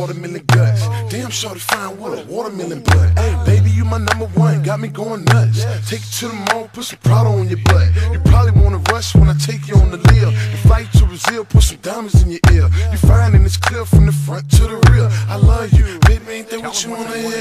watermelon guts. Damn, shorty fine with a watermelon butt. Hey, baby, you my number one, got me going nuts. Take you to the mall, put some Prada on your butt. You probably wanna rush when I take you on the Lear. You flight to Brazil, put some diamonds in your ear. You fine and it's clear from the front to the rear. I love you, baby, ain't that what you wanna hear?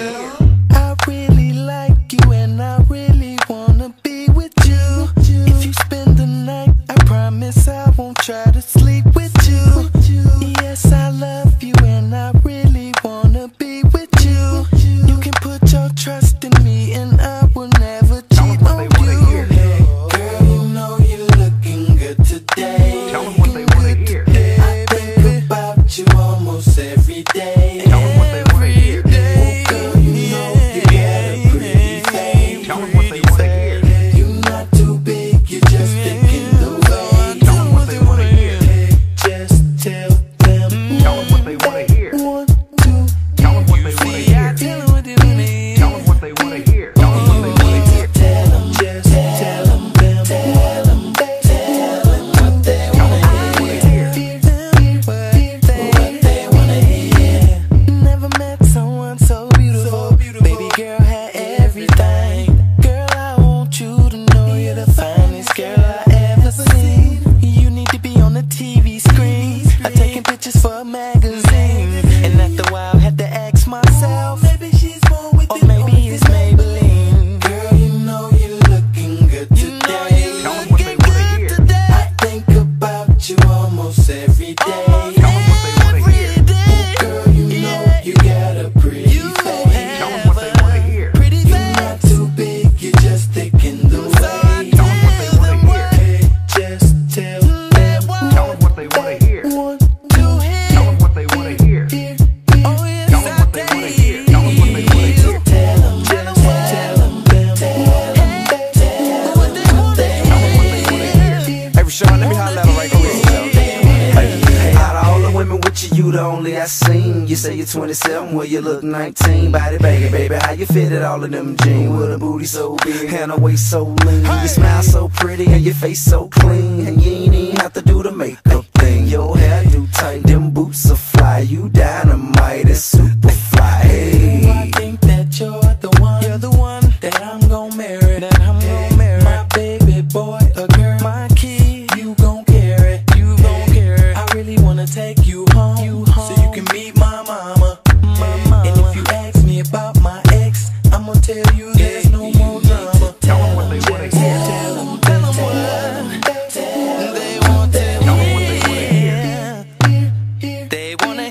you the only I seen. You say you're 27, well you look 19. Body banging, baby, how you fit it all in them jeans? With a booty so big and a waist so lean. You smile so pretty and your face so clean, and you ain't even have to do the makeup.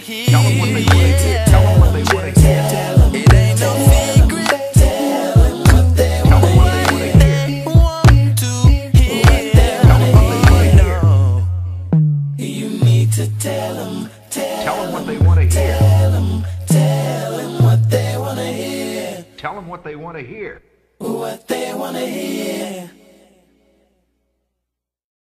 here. Y'all what they wanna get. Y'all what they wanna get. Tell them it ain't no secret. Tell them what they want. They want to hear. Oh no. You need to tell them. Tell them what they wanna hear. Tell them. Tell them what they wanna hear. Tell them what they wanna hear. What they wanna hear.